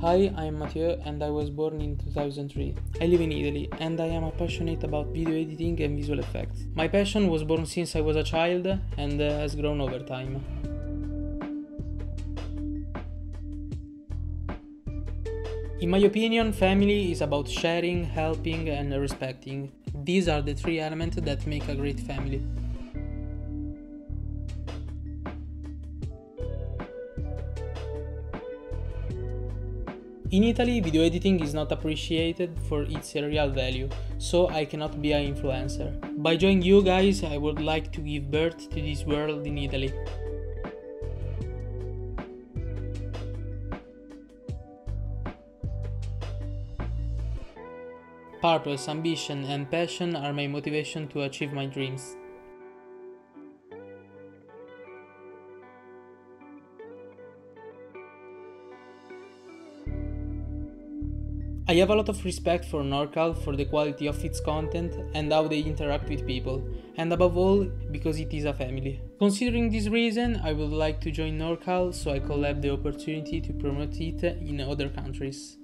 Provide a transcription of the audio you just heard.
Hi, I am Matteo and I was born in 2003. I live in Italy and I am passionate about video editing and visual effects. My passion was born since I was a child and uh, has grown over time. In my opinion, family is about sharing, helping, and respecting. These are the three elements that make a great family. In Italy, video editing is not appreciated for its real value, so I cannot be an influencer. By joining you guys, I would like to give birth to this world in Italy. Purpose, ambition, and passion are my motivation to achieve my dreams. I have a lot of respect for Norcal for the quality of its content and how they interact with people, and above all, because it is a family. Considering this reason, I would like to join Norcal so I could have the opportunity to promote it in other countries.